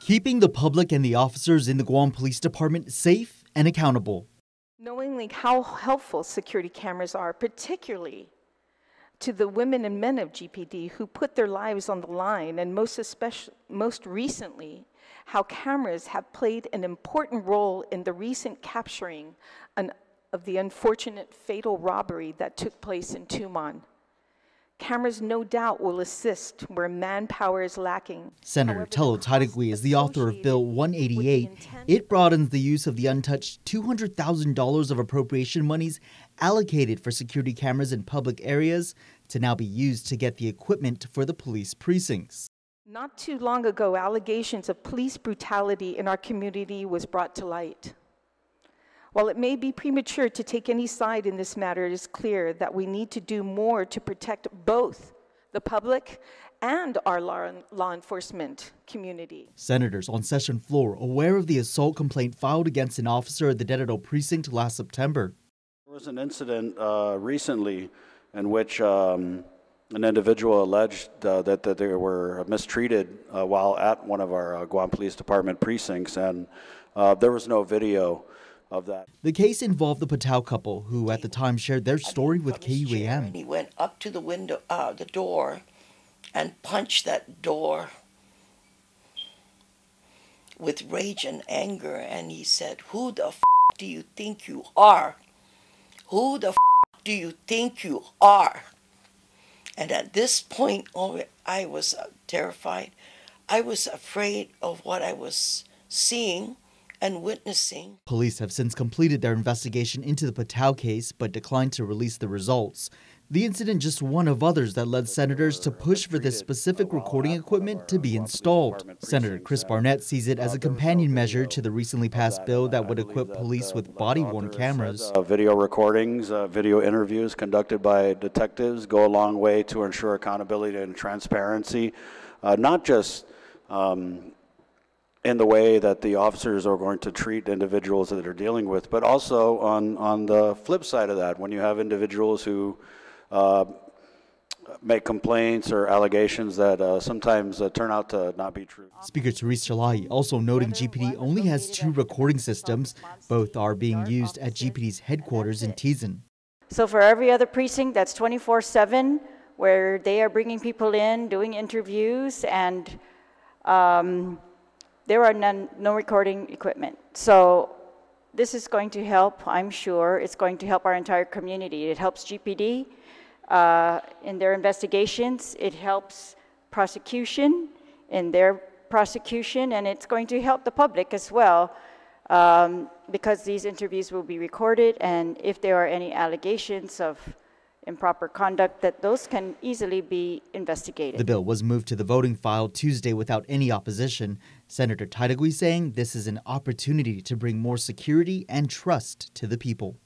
keeping the public and the officers in the Guam Police Department safe and accountable. Knowing how helpful security cameras are, particularly to the women and men of GPD who put their lives on the line, and most, especially, most recently, how cameras have played an important role in the recent capturing an, of the unfortunate fatal robbery that took place in Tumon. Cameras no doubt will assist where manpower is lacking. Senator Telo Taitague is the author of Bill 188. It broadens the use of the untouched $200,000 of appropriation monies allocated for security cameras in public areas to now be used to get the equipment for the police precincts. Not too long ago, allegations of police brutality in our community was brought to light. While it may be premature to take any side in this matter, it is clear that we need to do more to protect both the public and our law, law enforcement community. Senators on session floor aware of the assault complaint filed against an officer at the Dededo precinct last September. There was an incident uh, recently in which um, an individual alleged uh, that, that they were mistreated uh, while at one of our uh, Guam Police Department precincts, and uh, there was no video of that. The case involved the Patel couple, who at the time shared their story with KUAM. And he went up to the window, uh, the door, and punched that door with rage and anger. And he said, "Who the f- do you think you are? Who the f- do you think you are?" And at this point, oh, I was uh, terrified. I was afraid of what I was seeing and witnessing. Police have since completed their investigation into the Patel case but declined to release the results. The incident just one of others that led senators to push for this specific recording equipment to be installed. Senator Chris Barnett sees it as a companion measure to the recently passed bill that would equip police with body-worn cameras. Uh, video recordings, uh, video interviews conducted by detectives go a long way to ensure accountability and transparency, uh, not just um, in the way that the officers are going to treat individuals that they're dealing with, but also on, on the flip side of that, when you have individuals who uh, make complaints or allegations that uh, sometimes uh, turn out to not be true. Speaker Therese Terlaje also noting GPD only has two recording systems. Both are being used at GPD's headquarters in Tiyan. So for every other precinct, that's 24-7, where they are bringing people in, doing interviews, and um, there are none, no recording equipment. So this is going to help, I'm sure, it's going to help our entire community. It helps GPD uh, in their investigations, it helps prosecution in their prosecution, and it's going to help the public as well um, because these interviews will be recorded, and if there are any allegations of improper conduct, that those can easily be investigated. The bill was moved to the voting file Tuesday without any opposition. Senator Taitague saying this is an opportunity to bring more security and trust to the people.